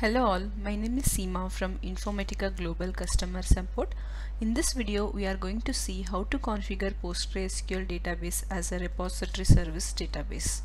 Hello all, my name is Seema from Informatica Global Customer Support. In this video, we are going to see how to configure PostgreSQL database as a repository service database.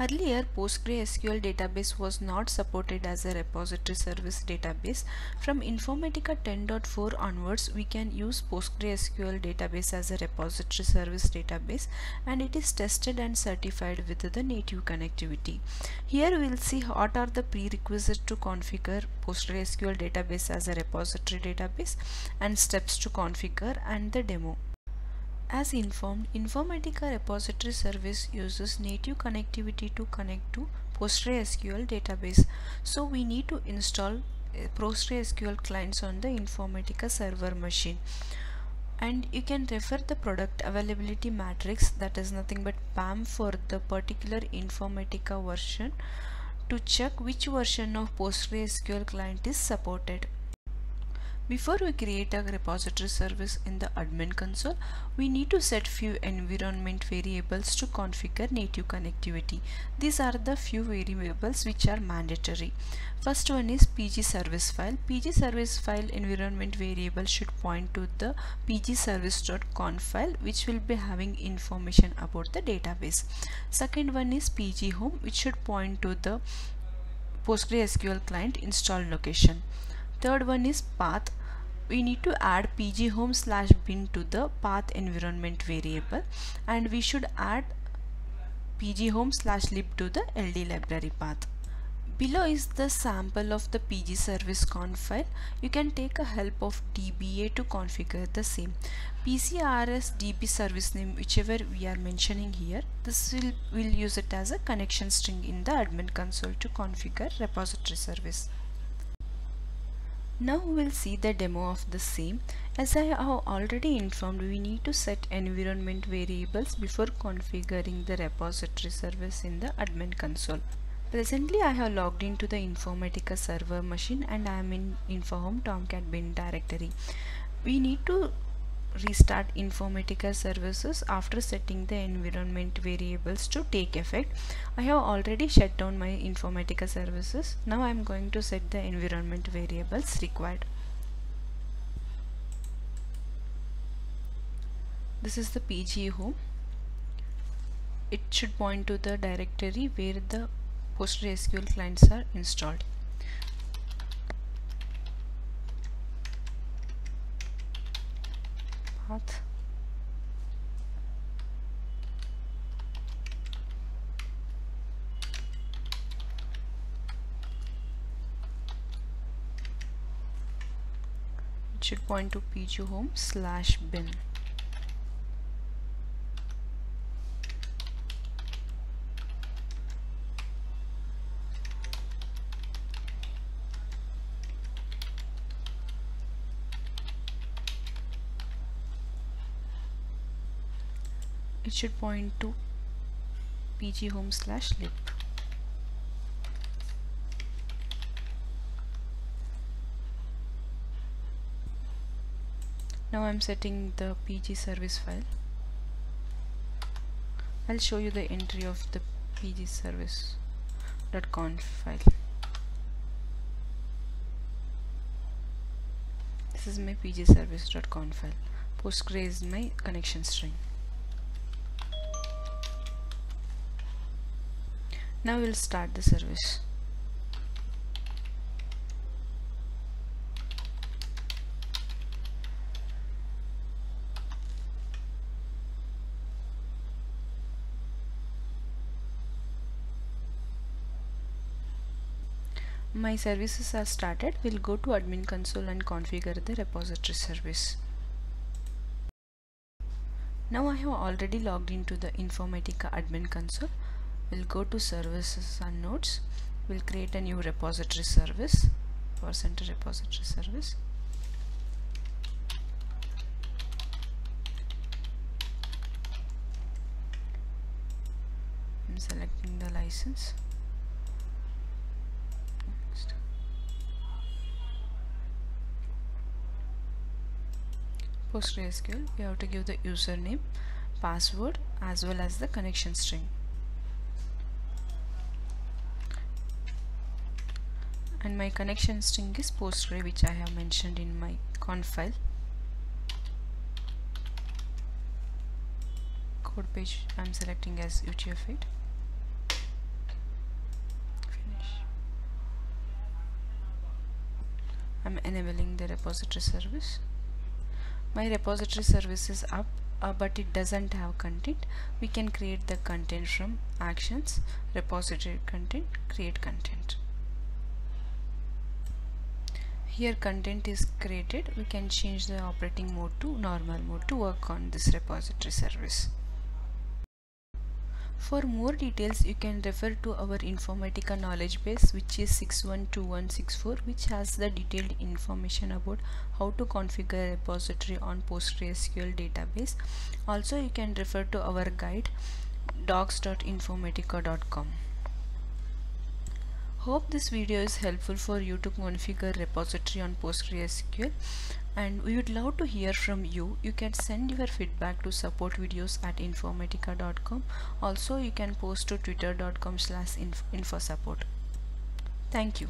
Earlier, PostgreSQL database was not supported as a repository service database. From Informatica 10.4 onwards, we can use PostgreSQL database as a repository service database and it is tested and certified with the native connectivity. Here we will see what are the prerequisites to configure PostgreSQL database as a repository database and steps to configure and the demo. As informed, Informatica Repository Service uses native connectivity to connect to PostgreSQL database. So we need to install eh, PostgreSQL clients on the Informatica server machine. And you can refer the product availability matrix that is nothing but PAM for the particular Informatica version to check which version of PostgreSQL client is supported. Before we create a repository service in the admin console, we need to set few environment variables to configure native connectivity. These are the few variables which are mandatory. First one is pg service file. pg service file environment variable should point to the pgservice.conf file which will be having information about the database. Second one is pg home which should point to the PostgreSQL client install location. Third one is path we need to add pg home slash bin to the path environment variable and we should add pg home slash lib to the ld library path. Below is the sample of the pg service conf file. You can take a help of dba to configure the same. pcrs db service name whichever we are mentioning here this will will use it as a connection string in the admin console to configure repository service. Now we'll see the demo of the same. As I have already informed, we need to set environment variables before configuring the repository service in the admin console. Presently I have logged into the Informatica server machine and I am in InfoHome Tomcat bin directory. We need to restart Informatica services after setting the environment variables to take effect. I have already shut down my Informatica services. Now I am going to set the environment variables required. This is the PG home. It should point to the directory where the PostgreSQL clients are installed. It should point to pg home slash bin it should point to pg home slash lib. Now I'm setting the pg service file. I'll show you the entry of the pg service.conf file. This is my pg service.conf file. Postgre is my connection string now we'll start the service. My services are started. We'll go to admin console and configure the repository service. Now I have already logged into the Informatica admin console we'll go to services and nodes we'll create a new repository service PowerCenter repository service. I'm selecting the license. Next. PostgreSQL we have to give the username password as well as the connection string and my connection string is postgre which I have mentioned in my conf file. Code page I'm selecting as UTF-8 finish. I'm enabling the repository service. My repository service is up uh, but it doesn't have content. We can create the content from actions repository content create content here content is created we can change the operating mode to normal mode to work on this repository service for more details you can refer to our Informatica knowledge base which is 612164 which has the detailed information about how to configure repository on PostgreSQL database. Also you can refer to our guide docs.informatica.com. Hope this video is helpful for you to configure repository on PostgreSQL and we would love to hear from you. You can send your feedback to support videos at informatica.com also you can post to twitter.com slash info support. Thank you